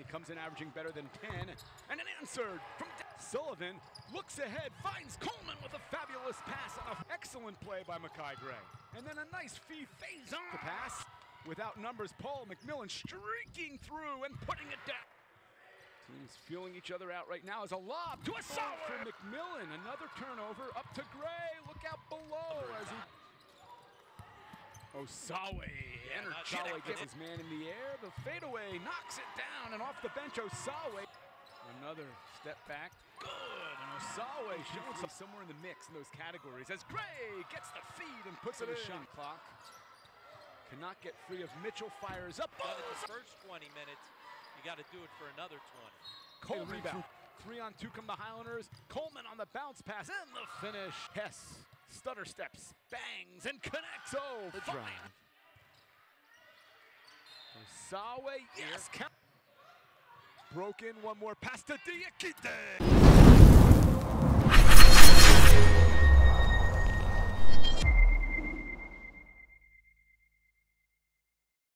He comes in averaging better than 10. And an answered from Sullivan. Looks ahead, finds Coleman with a fabulous pass. An excellent play by Makai Gray. And then a nice fee phase on the pass. Without numbers, Paul McMillan streaking through and putting it down. Teams feeling each other out right now as a lob to a sour for McMillan. Another turnover up to Gray. Look out below as he. Osawe, energetic, gets his man in the air. The fadeaway knocks it down and off the bench. Osawe. Another step back. Good. And Osawe showing some somewhere in the mix in those categories as Gray gets the feed and puts it in. Shot clock. Cannot get free of Mitchell. Fires up. But in the first 20 minutes, you got to do it for another 20. Coleman rebound. Three on two come the Highlanders. Coleman on the bounce pass and the finish. Hess stutter steps, bangs, and connects. Oh, the drive. Osawe, yes, count. Broken, one more pass to Diakite.